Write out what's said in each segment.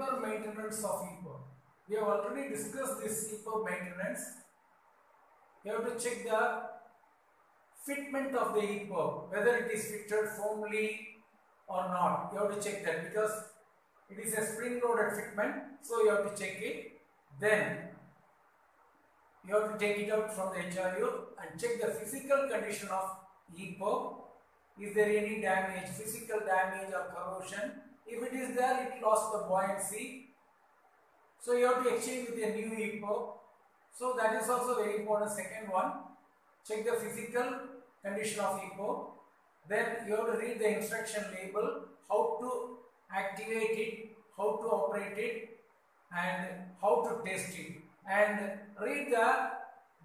regular maintenance of EPIRB. We have already discussed this EPIRB maintenance. You have to check the fitment of the EPIRB, whether it is fitted firmly or not. You have to check that because it is a spring loaded fitment, so you have to check it. Then you have to take it out from the HRU and check the physical condition of EPIRB. Is there any damage, physical damage or corrosion? If it is there, it lost the buoyancy. So you have to exchange with a new EPIRB. So that is also very important. Second one, check the physical condition of EPIRB. Then you have to read the instruction label, how to activate it, how to operate it, and how to test it. And read the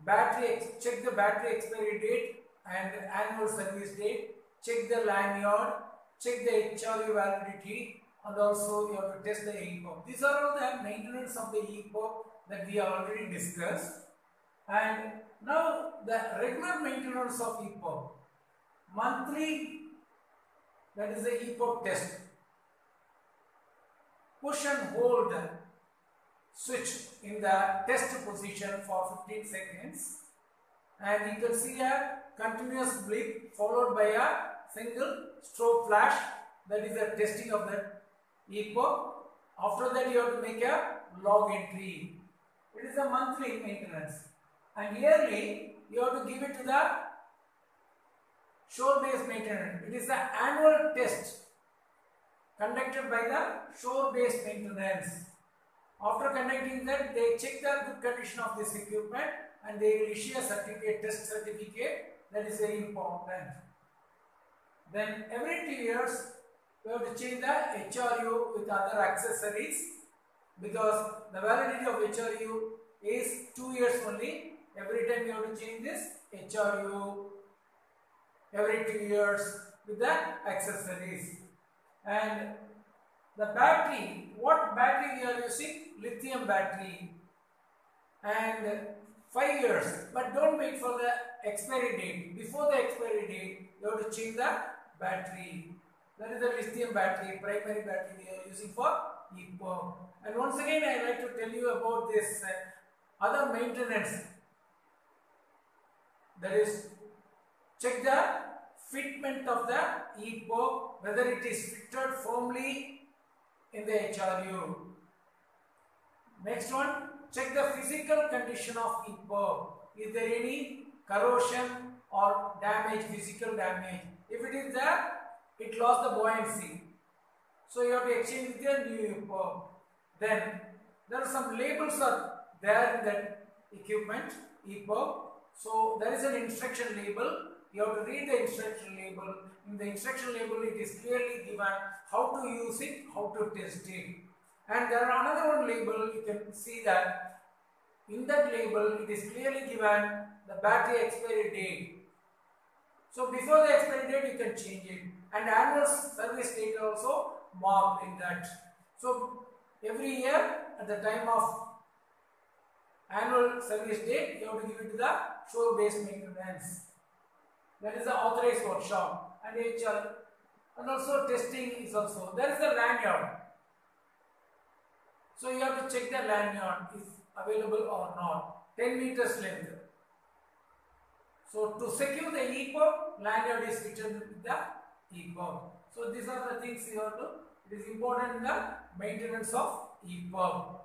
battery, check the battery expiry date and annual service date, check the lanyard, check the HRU validity, and also you have to test the EPIRB. These are all the maintenance of the EPIRB that we have already discussed. And now the regular maintenance of EPIRB. Monthly, that is the EPIRB test. Push and hold switch in the test position for 15 seconds and you can see a continuous blip followed by a single strobe flash that is the testing of the EPIRB. After that you have to make a log entry. It is a monthly maintenance and yearly you have to give it to the shore based maintenance. It is the annual test conducted by the shore based maintenance. After conducting that, they check the good condition of this equipment and they will issue a certificate, test certificate that is very important. Then every two years, we have to change the HRU with other accessories because the validity of HRU is two years only. Every time you have to change this HRU every two years with the accessories. And the battery, what battery we are using? Lithium battery. And 5 years. But don't wait for the expiry date. Before the expiry date, you have to change the battery. That is the lithium battery, primary battery we are using for EPIRB. And once again, I like to tell you about this uh, other maintenance. That is, check the fitment of the EPIRB, whether it is fitted firmly in the HRU. Next one, check the physical condition of EPIRB. Is there any corrosion or damage, physical damage? If it is there, it lost the buoyancy. So you have to exchange the new EPIRB. Then there are some labels are there in that equipment, EPIRB. So there is an instruction label. You have to read the instruction label. In the instruction label, it is clearly given how to use it, how to test it. And there are another one label, you can see that in that label, it is clearly given the battery expiry date. So before the expiry date, you can change it. And annual service date also marked in that. So every year at the time of annual service date, you have to give it to the shore based maintenance. That is the authorized workshop and HR. And also testing is also. There is a lanyard. So you have to check the lanyard is available or not. 10 meters length. So to secure the EPIRB, lanyard is fitted with the EPIRB. So these are the things you have to, it is important in the maintenance of EPIRB.